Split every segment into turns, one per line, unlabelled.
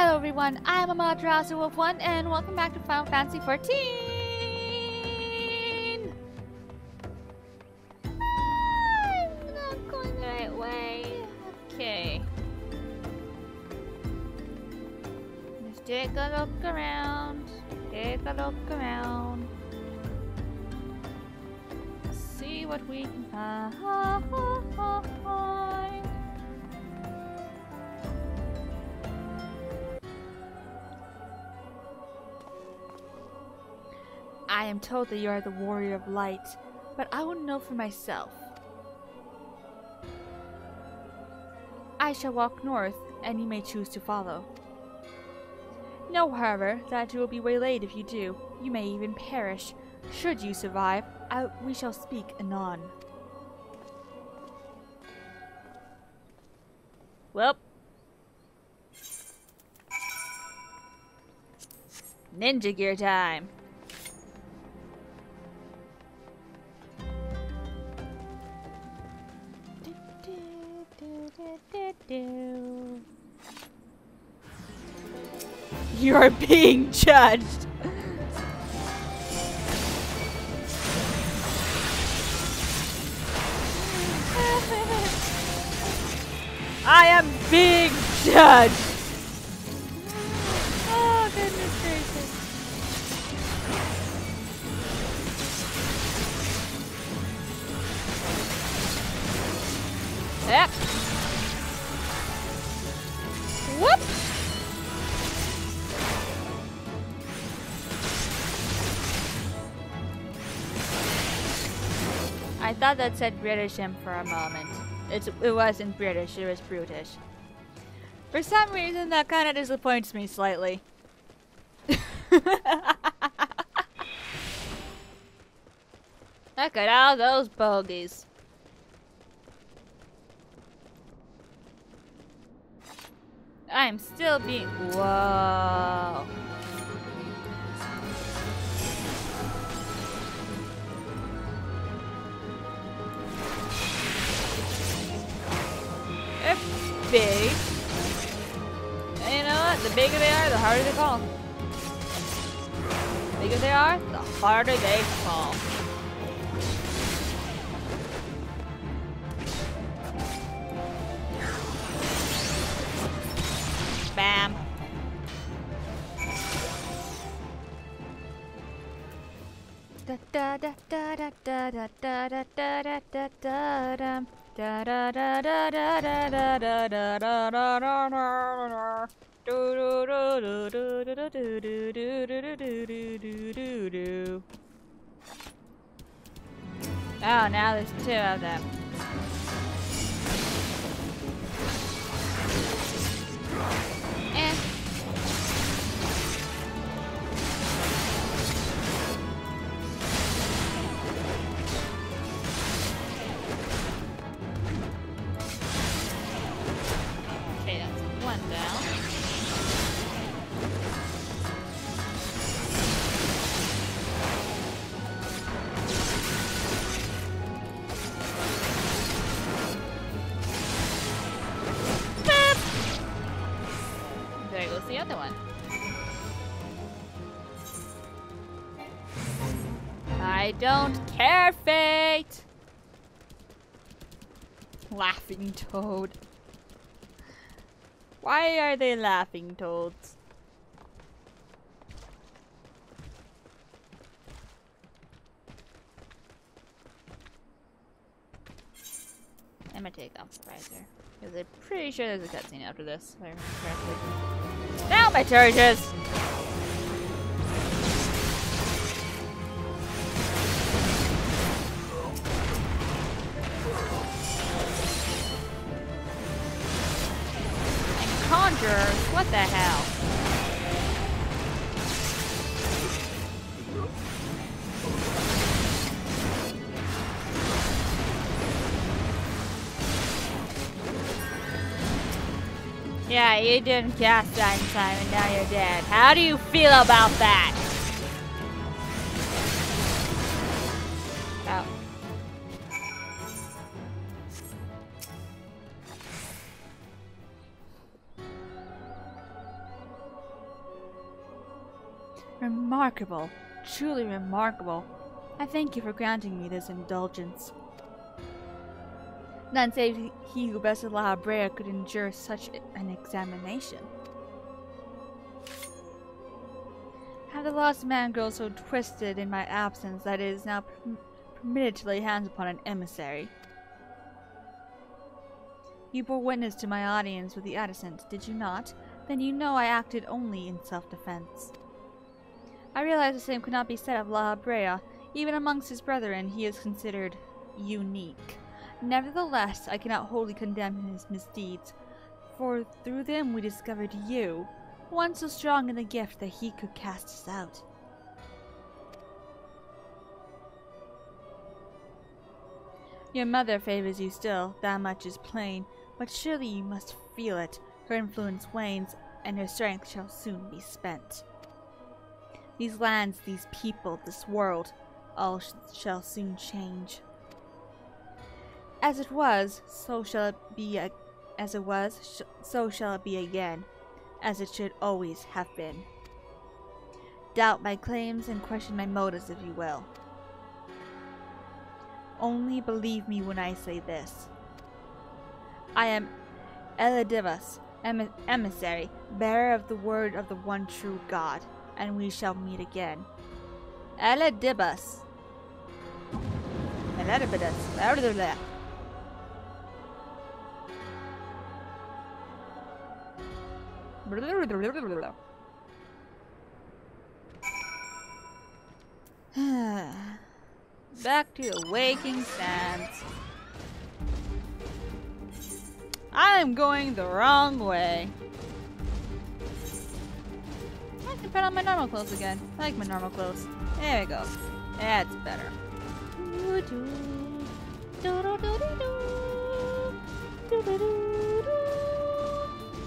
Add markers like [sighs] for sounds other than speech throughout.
Hello everyone, I'm Amadra Wolf One, and welcome back to Final Fantasy XIV. Ah, I'm not going the right way. Okay. Let's take a look around. Take a look around. See what we can ah, find. I am told that you are the warrior of light, but I to know for myself. I shall walk north, and you may choose to follow. Know, however, that you will be waylaid if you do. You may even perish. Should you survive, I, we shall speak anon. Well. Ninja gear time. You are being judged. [laughs] I am being judged. I thought that said British him for a moment. It's, it wasn't British, it was brutish. For some reason, that kind of disappoints me slightly. [laughs] Look at all those bogeys. I'm still being. Whoa. It's big. And you know what? The bigger they are, the harder they fall. The bigger they are, the harder they fall. Bam. Da da da da da da da da da da da da Oh, now there's two of them. Eh. Don't care, Fate! Laughing Toad. Why are they laughing toads? I'm gonna take off the visor. Because I'm pretty sure there's a cutscene after this. Now my charges! You didn't cast time and now you're dead. How do you feel about that? Oh. Remarkable. Truly remarkable. I thank you for granting me this indulgence. None save he who bested Lahabrea could endure such an examination. Have the lost man grown so twisted in my absence that it is now permitted to lay hands upon an emissary? You bore witness to my audience with the Addisons, did you not? Then you know I acted only in self-defense. I realize the same could not be said of Lahabrea. Even amongst his brethren, he is considered unique. Nevertheless, I cannot wholly condemn his misdeeds, for through them we discovered you, one so strong in the gift that he could cast us out. Your mother favors you still, that much is plain, but surely you must feel it. Her influence wanes, and her strength shall soon be spent. These lands, these people, this world, all sh shall soon change. As it was, so shall it be. as it was, sh so shall it be again, as it should always have been. Doubt my claims and question my motives, if you will. Only believe me when I say this. I am Elidibus, em emissary, bearer of the word of the one true God, and we shall meet again. Elidibus. Elidibus. [sighs] Back to the waking sands. I'm going the wrong way. I can put on my normal clothes again. I like my normal clothes. There we go. That's better.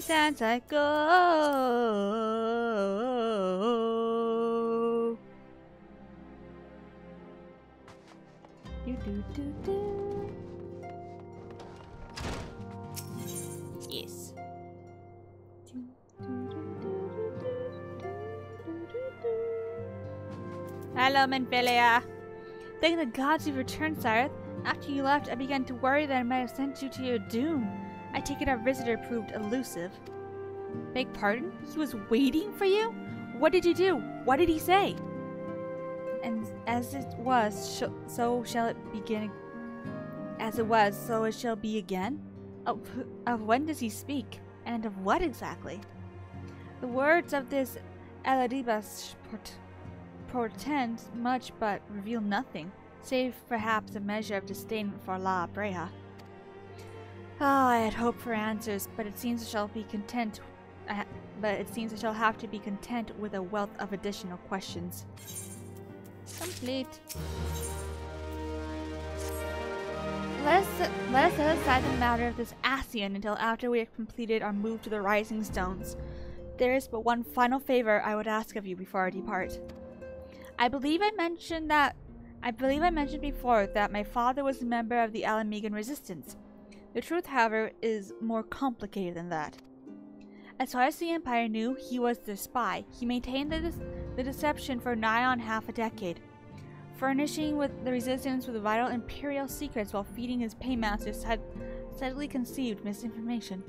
Waking I go. Yes. Hello. Thank the gods you've returned, Sirith. After you left, I began to worry that I might have sent you to your doom. I take it our visitor proved elusive. Beg pardon? He was waiting for you? What did you do? What did he say? And as it was, sh so shall it begin. As it was, so it shall be again? Of, of when does he speak? And of what exactly? The words of this Elidibus port portend much but reveal nothing, save perhaps a measure of disdain for Lahabrea. Oh, I had hoped for answers, but it seems I shall be content. Uh, but it seems I shall have to be content with a wealth of additional questions. Complete. Let us, let us set aside the matter of this Ascian until after we have completed our move to the Rising Stones. There is but one final favor I would ask of you before I depart. I believe I mentioned that I believe I mentioned before that my father was a member of the Ala Mhigan resistance. The truth, however, is more complicated than that. As far as the Empire knew, he was their spy. He maintained the, de the deception for nigh on half a decade, furnishing with the resistance with vital Imperial secrets while feeding his paymasters had steadily conceived misinformation.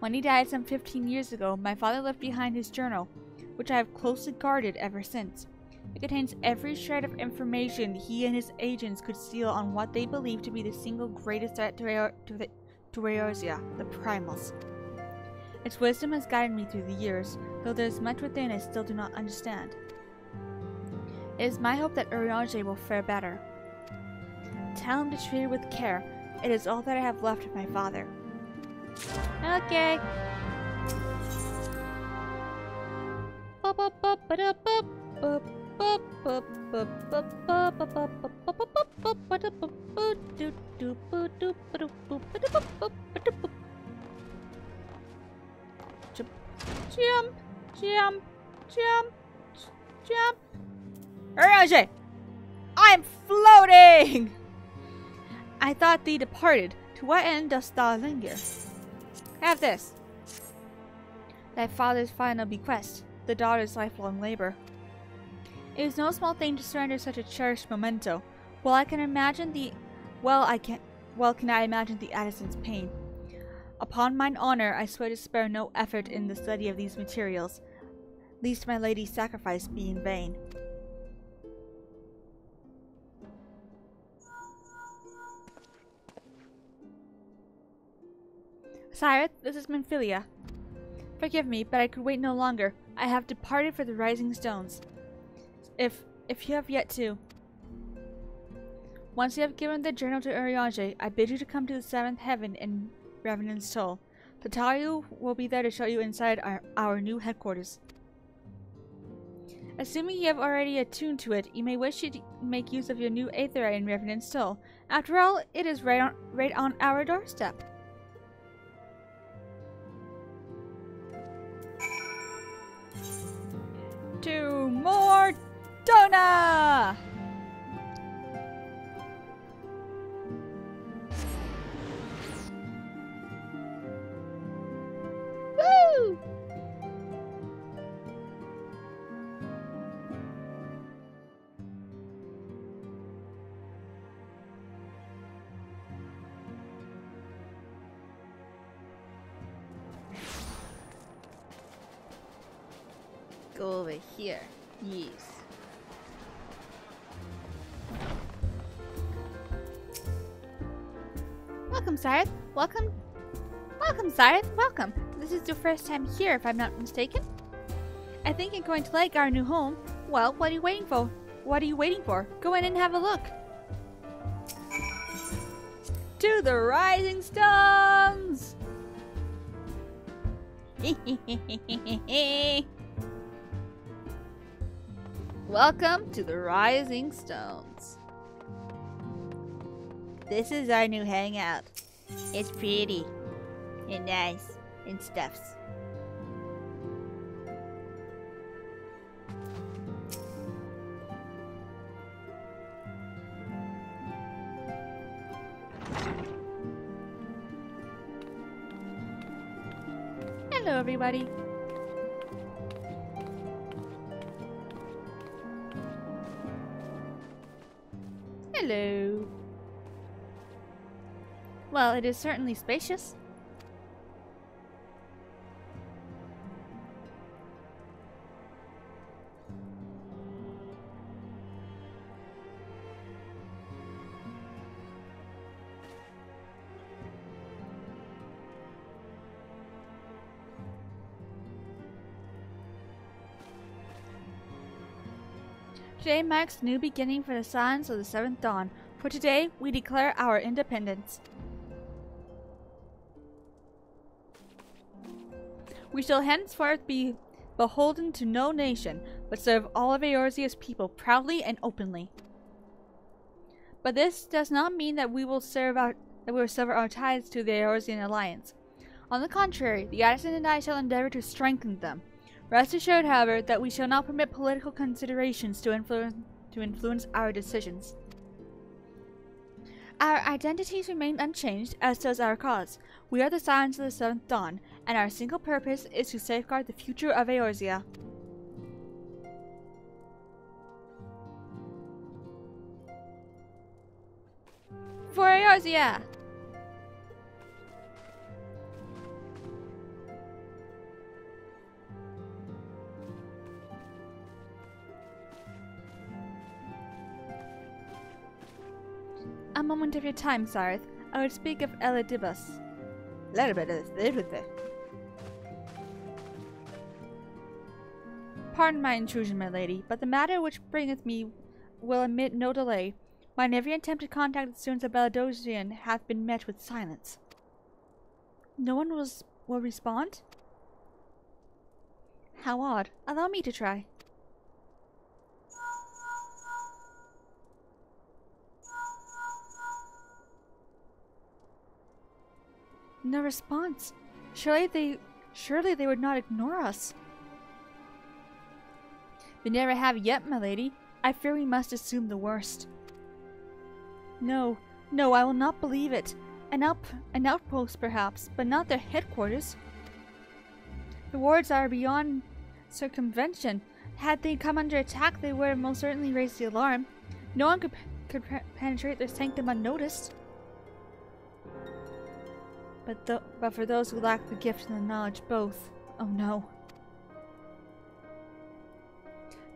When he died some 15 years ago, my father left behind his journal, which I have closely guarded ever since. It contains every shred of information he and his agents could steal on what they believe to be the single greatest threat to, to, the, to Eorzea, the Primals. Its wisdom has guided me through the years, though there is much within I still do not understand. It is my hope that Urianger will fare better. Tell him to treat her with care. It is all that I have left of my father. Okay. Jump, jump, jump, jump, jump. Urianger! I'm floating! I thought thee departed. To what end dost thou linger? Have this. Thy father's final bequest, the daughter's lifelong labor. It is no small thing to surrender such a cherished memento. Well, I can imagine the, well, I can, well, can I imagine the Addison's pain. Upon mine honor, I swear to spare no effort in the study of these materials, lest my lady's sacrifice be in vain. Sire, this is Minfilia. Forgive me, but I could wait no longer. I have departed for the Rising Stones. If if you have yet to. Once you have given the journal to Urianger, I bid you to come to the seventh heaven in Revenant's Toll. Tataru will be there to show you inside our, our new headquarters. Assuming you have already attuned to it, you may wish to make use of your new Aetheryte in Revenant's Toll. After all, it is right on, right on our doorstep. Two more Go over here. Yes. Welcome, Sareth. Welcome. Welcome, Sareth. Welcome. This is your first time here, if I'm not mistaken. I think you're going to like our new home. Well, what are you waiting for? What are you waiting for? Go in and have a look. To the Rising Stones! [laughs] Welcome to the Rising Stones. This is our new hangout. It's pretty and nice and stuffs. Hello, everybody. Well, it is certainly spacious. Today marks new beginning for the Scions of the Seventh Dawn, for today we declare our independence. We shall henceforth be beholden to no nation, but serve all of Eorzea's people proudly and openly. But this does not mean that we will serve our that we will sever our ties to the Eorzean alliance. On the contrary, the Addison and I shall endeavor to strengthen them. Rest assured, however, that we shall not permit political considerations to influence, to influence our decisions. Our identities remain unchanged, as does our cause. We are the Scions of the Seventh Dawn, and our single purpose is to safeguard the future of Eorzea. For Eorzea! of your time, Sarith. I would speak of Elidibus. Pardon my intrusion, my lady, but the matter which bringeth me will admit no delay. Mine every attempt to contact the students of Baldesion hath been met with silence. No one was, will respond? How odd. Allow me to try. No response. Surely they surely they would not ignore us. They never have yet, my lady. I fear we must assume the worst. No, no, I will not believe it. An, up, an outpost, perhaps, but not their headquarters. The wards are beyond circumvention. Had they come under attack, they would have most certainly raised the alarm. No one could, could penetrate their sanctum unnoticed. But, th but for those who lack the gift and the knowledge both, oh no.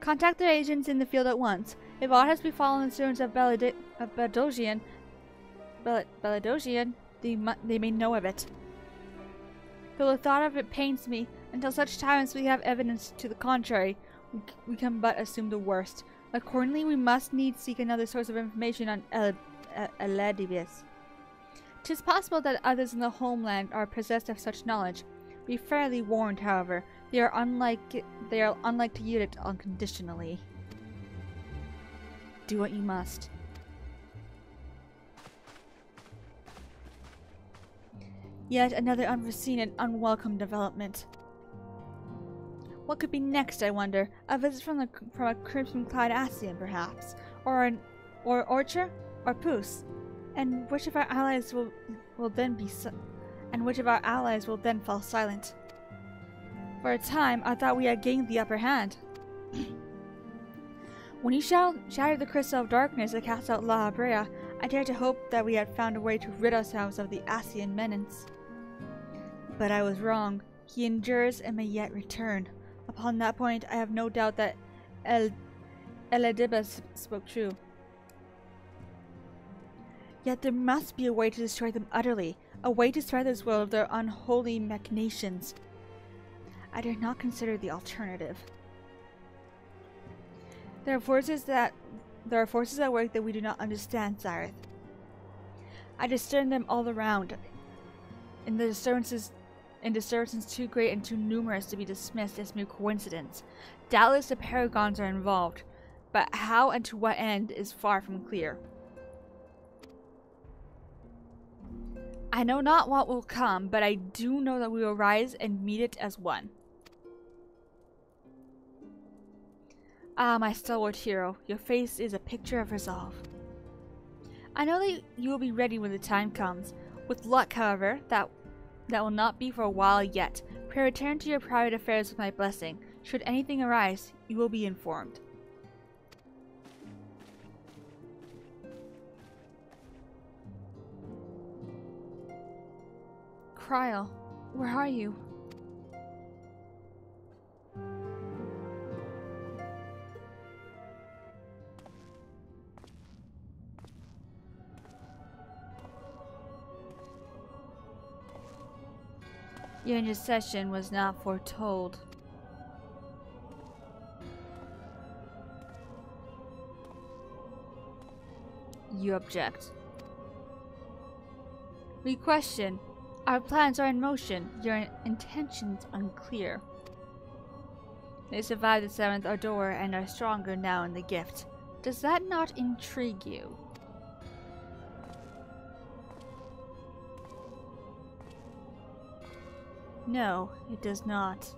Contact their agents in the field at once. If aught has befallen the students of, Belad of Baldesion, Bel Baldesion, they, they may know of it. Though the thought of it pains me, until such time as we have evidence to the contrary, we, we can but assume the worst. Accordingly, we must needs seek another source of information on El Elidibus. Tis possible that others in the homeland are possessed of such knowledge. Be fairly warned, however, they are unlike they are unlike to yield it unconditionally. Do what you must. Yet another unforeseen and unwelcome development. What could be next, I wonder? A visit from the from a crimson-clad Ascian, perhaps, or an or Orcher, or Puce, and which of our allies will will then be and which of our allies will then fall silent? For a time, I thought we had gained the upper hand. [clears throat] when you shattered the crystal of darkness that cast out Lahabrea, I dared to hope that we had found a way to rid ourselves of the Ascian menace. But I was wrong. He endures and may yet return. Upon that point, I have no doubt that El Elidibus spoke true. Yet there must be a way to destroy them utterly, a way to strip this world of their unholy machinations. I dare not consider the alternative. There are forces that there are forces at work that we do not understand, Zareth. I discern them all around. In the disturbances in disturbances too great and too numerous to be dismissed as mere coincidence. Doubtless the paragons are involved, but how and to what end is far from clear. I know not what will come, but I do know that we will rise and meet it as one. Ah, my stalwart hero, your face is a picture of resolve. I know that you will be ready when the time comes. With luck, however, that that will not be for a while yet. Pray return to your private affairs with my blessing. Should anything arise, you will be informed. Krile, where are you? Your intercession was not foretold. You object. We question our plans are in motion, your intentions unclear. They survived the seventh Ardor and are stronger now in the gift. Does that not intrigue you? No, it does not.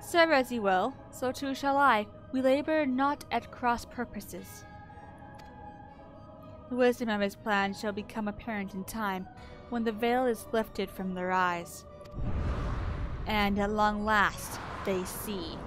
Serve as you will, so too shall I. We labor not at cross purposes. The wisdom of his plan shall become apparent in time, when the veil is lifted from their eyes. And at long last, they see.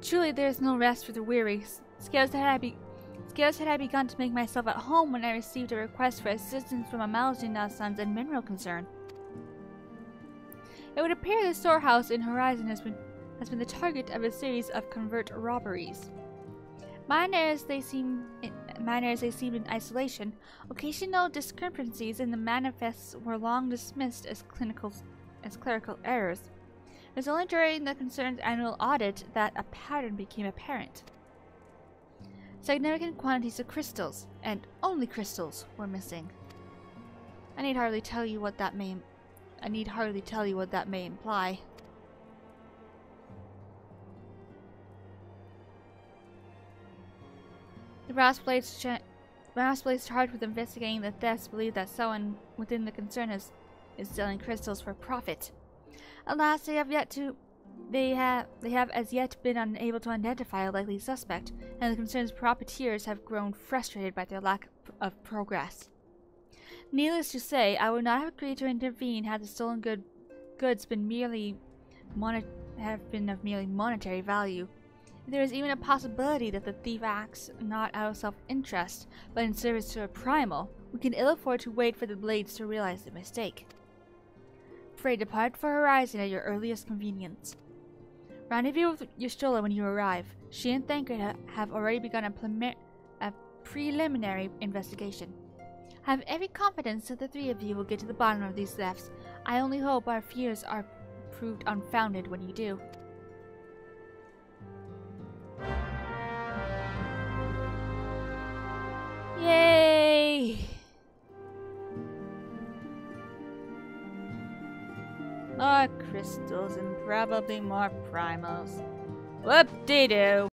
Truly there is no rest for the weary, Scarce had I be Scarce had I begun to make myself at home when I received a request for assistance from Amajina Sons and mineral concern. It would appear the storehouse in Horizon has been has been the target of a series of covert robberies. Minor as they seem, minor as they seem in isolation, occasional discrepancies in the manifests were long dismissed as clinical, as clerical errors. It was only during the concern's annual audit that a pattern became apparent. Significant quantities of crystals, and only crystals, were missing. I need hardly tell you what that may. I need hardly tell you what that may imply. The brass blades, brass blades charged with investigating the thefts believe that someone within the concern is, is selling crystals for profit. Alas, they have yet to they have they have as yet been unable to identify a likely suspect, and the concerned profiteers have grown frustrated by their lack of progress. Needless to say, I would not have agreed to intervene had the stolen good, goods been merely have been of merely monetary value. There is even a possibility that the thief acts not out of self-interest, but in service to a primal. We can ill afford to wait for the blades to realize the mistake. Pray depart for Horizon at your earliest convenience. Rendezvous with Y'shtola when you arrive. She and Thancred have already begun a, a preliminary investigation. I have every confidence that the three of you will get to the bottom of these thefts. I only hope our fears are proved unfounded when you do. Yay! More crystals and probably more primals. Whoop-de-doo!